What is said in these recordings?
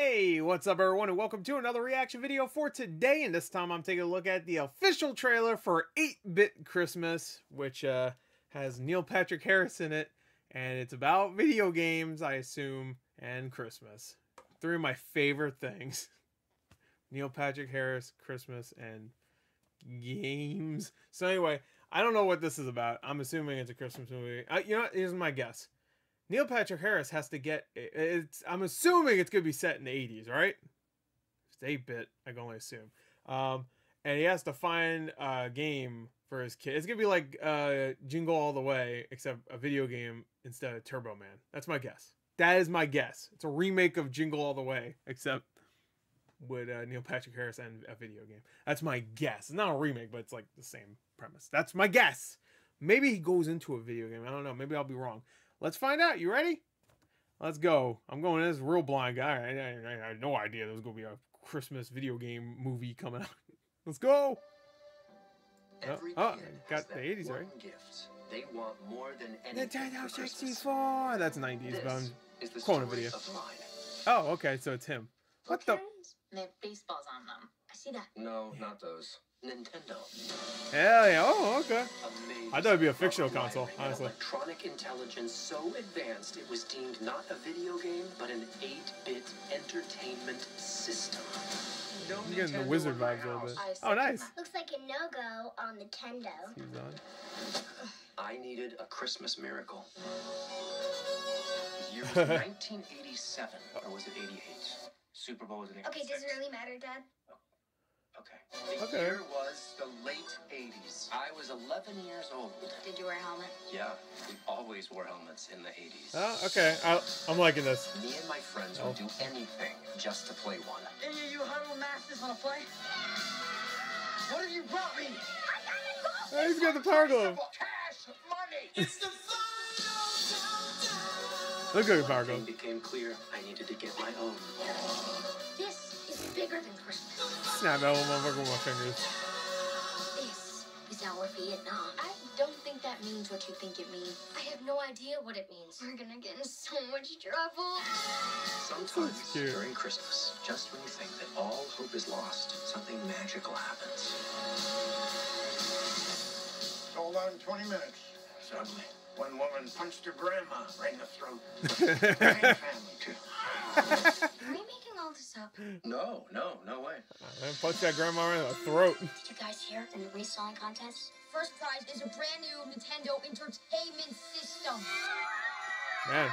Hey, what's up everyone and welcome to another reaction video for today and this time I'm taking a look at the official trailer for 8-Bit Christmas which uh, has Neil Patrick Harris in it and it's about video games I assume and Christmas. Three of my favorite things. Neil Patrick Harris, Christmas, and games. So anyway, I don't know what this is about. I'm assuming it's a Christmas movie. You know? Here's my guess. Neil Patrick Harris has to get it's I'm assuming it's gonna be set in the 80s, right? It's 8-bit, I can only assume. Um, and he has to find a game for his kid. It's gonna be like uh, Jingle All the Way, except a video game instead of Turbo Man. That's my guess. That is my guess. It's a remake of Jingle All the Way, except with uh, Neil Patrick Harris and a video game. That's my guess. It's not a remake, but it's like the same premise. That's my guess. Maybe he goes into a video game. I don't know. Maybe I'll be wrong. Let's find out. You ready? Let's go. I'm going as real blind guy. I, I, I, had no idea there was going to be a Christmas video game movie coming out. Let's go. Every oh, kid oh, got the 80s, right? Gift they want more than anything Nintendo for 64. That's 90s, This but I'm is the quoting a video. Oh, okay, so it's him. What the? They have baseballs on them. I see that. No, not those. Nintendo. Hell yeah. Oh, okay. Amazing. I thought it'd be a fictional console, honestly. Electronic intelligence so advanced it was deemed not a video game, but an 8-bit entertainment system. No I'm getting the wizard vibes a little bit. Oh, nice. Looks like a no-go on Nintendo. He's on. I needed a Christmas miracle. The year was 1987, or was it 88? Super Bowl was in 86. Okay, does it really matter, Dad? Okay. The Okay. year was the late 80s. I was 11 years old. Did you wear a helmet? Yeah, we always wore helmets in the 80s. Oh, okay. I, I'm liking this. Me and my friends Oh. would do oh. anything just to play one. Any of you huddle masters want to play? What have you brought me? Oh, he's got the power glove. Cash, money. It's the Look at the power It glove. became clear I needed to get my own. This is bigger than Christmas. Snap that little motherfucker with my fingers. This is our Vietnam. I don't think that means what you think it means. I have no idea what it means. We're gonna get in so much trouble. Sometimes during Christmas, just when you think that all hope is lost, something magical happens. Sold out in 20 minutes. Suddenly, One woman punched her grandma right in the throat. and family, too. Are all this up? no, no, no way. Man, punch that grandma in the throat. Did you guys hear in the reselling contest? First prize is a brand new Nintendo Entertainment System. Man.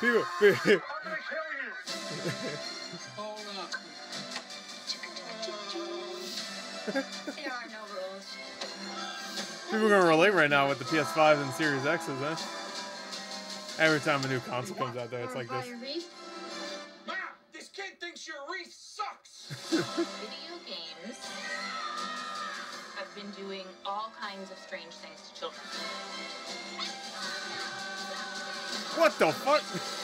People, people. I'm gonna kill you! Hold up. There are no rules. People are gonna relate right now with the PS5 and Series X's, huh? Every time a new console comes out there, it's like this. Video games I've been doing all kinds of strange things to children. What the fuck?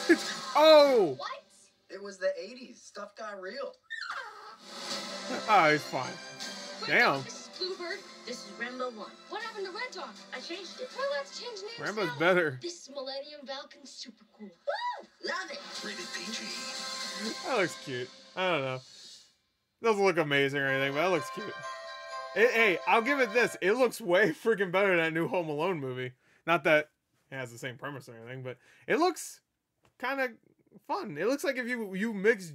oh! What? It was the 80s. Stuff got real. Oh, he's fine. Damn. This is Bluebird. This is Rambo 1. What happened to Red Dog? I changed it. We're allowed to change names Rambo's now. better. This is Millennium Falcon. Super cool. Woo! Love it. Rated PG. That looks cute. I don't know. Doesn't look amazing or anything, but that looks cute. It, hey, I'll give it this. It looks way freaking better than that new Home Alone movie. Not that it has the same premise or anything, but it looks kind of fun. It looks like if you you mix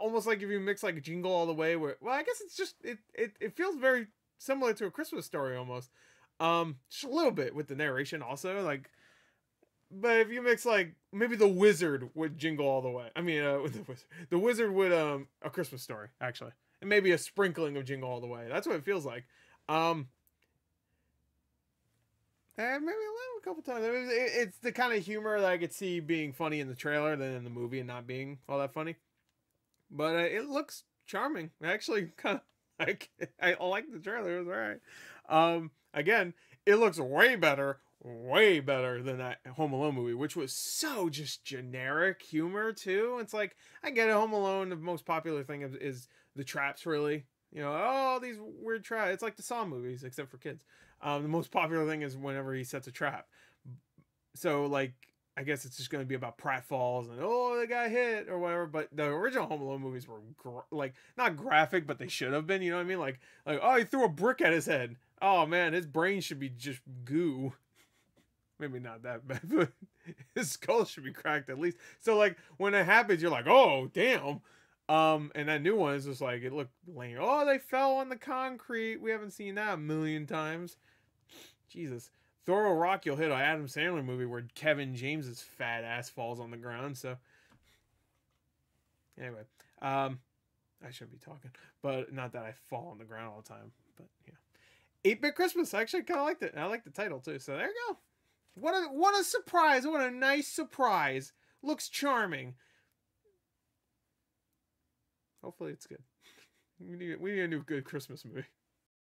almost like if you mix like Jingle All the Way. Where well, I guess it's just it it it feels very similar to a Christmas story almost. Um, just a little bit with the narration also like. But if you mix like maybe the wizard would jingle all the way. I mean, uh, the wizard, the wizard would um a Christmas story actually, and maybe a sprinkling of jingle all the way. That's what it feels like. Um, and maybe a couple times. It's the kind of humor that I could see being funny in the trailer than in the movie and not being all that funny. But uh, it looks charming. Actually kind of like. I like the trailer. It was alright. Um, again, it looks way better, way better than that Home Alone movie, which was so just generic humor too. It's like I get it, Home Alone. The most popular thing is, is the traps, really. You know, oh, these weird traps. It's like the Saw movies, except for kids. Um, the most popular thing is whenever he sets a trap. So like I guess it's just going to be about pratfalls and oh they got hit or whatever. But the original Home Alone movies were gr- like not graphic, but they should have been. You know what I mean? Like like oh he threw a brick at his head. Oh man, his brain should be just goo. Maybe not that bad, but his skull should be cracked at least. So like when it happens, you're like oh damn. Um, and that new one is just like it looked lame. Oh, they fell on the concrete. We haven't seen that a million times. Jesus. Throw a rock, you'll hit an Adam Sandler movie where Kevin James's fat ass falls on the ground. So, anyway, um, I shouldn't be talking, but not that I fall on the ground all the time. But yeah, eight bit Christmas. I actually kind of liked it. I like the title too. So there you go. What a what a surprise! What a nice surprise. Looks charming. Hopefully, it's good. We need we need a new good Christmas movie.